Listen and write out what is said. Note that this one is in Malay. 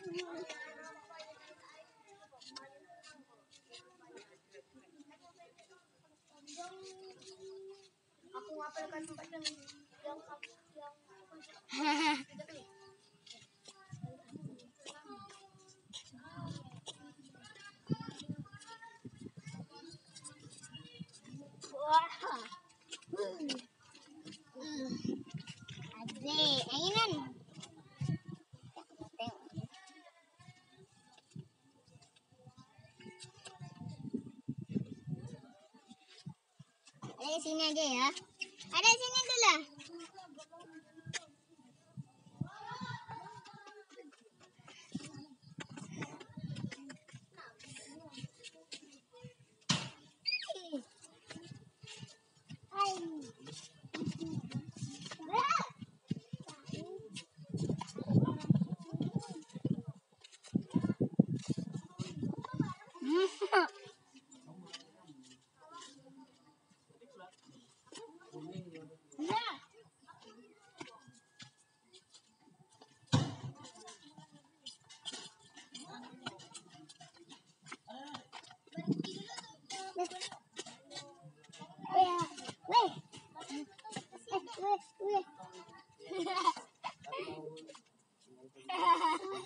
Aku ngapalkan tempat yang yang yang. Wah. Hmm. Ada sini aja ya. Ada sini dulu. Hai.